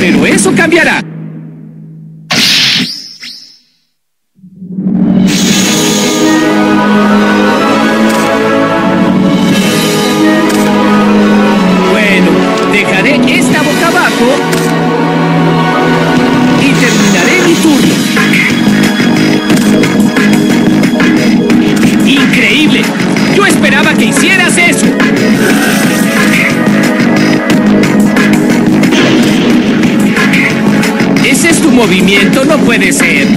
pero eso cambiará. Movimiento? No puede ser.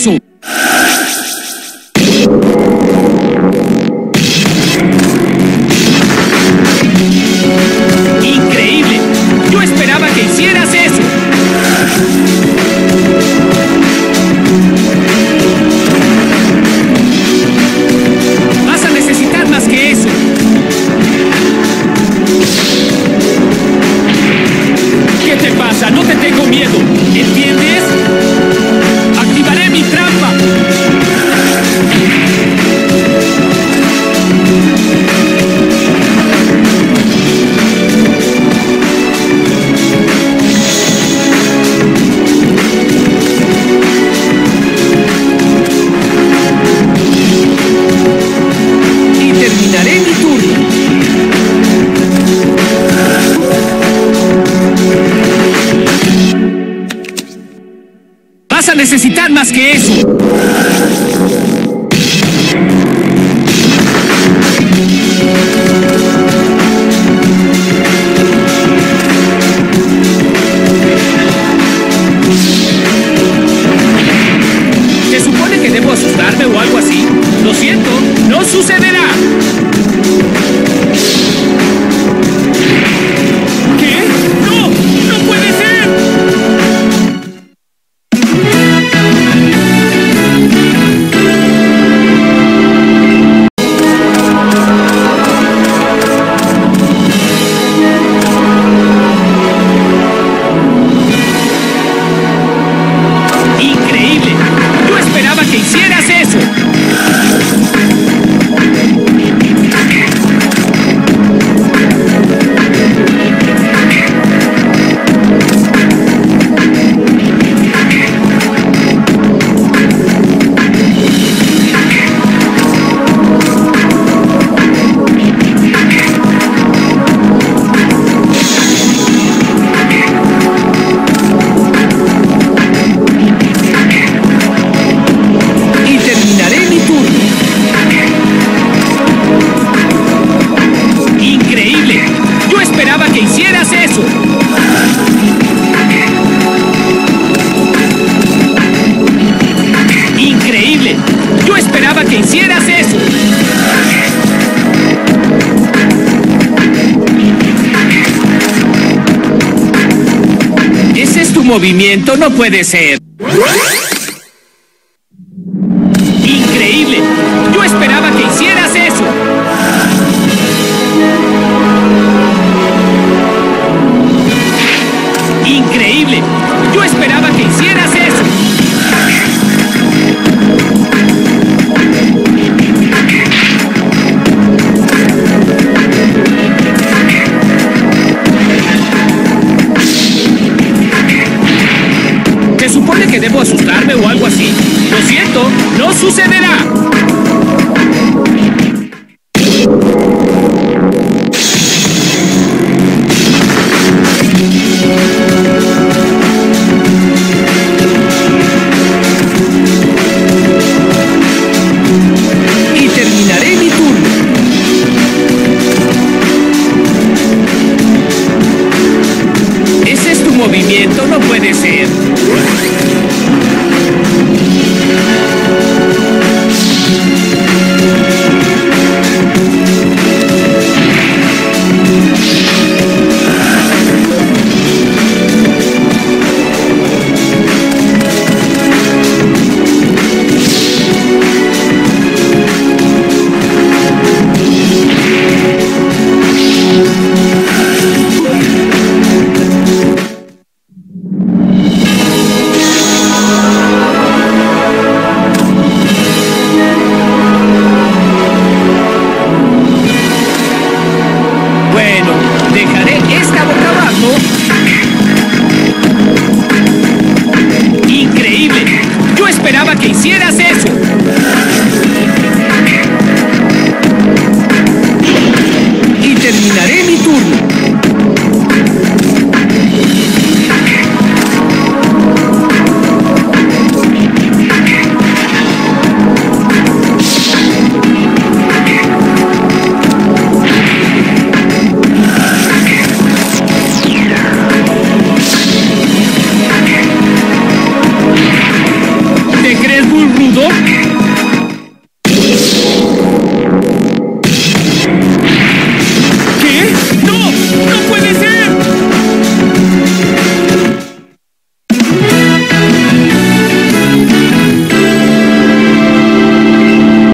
isso. thank you movimiento, no puede ser. Asustarme o algo así. Lo siento, no sucederá. Thank.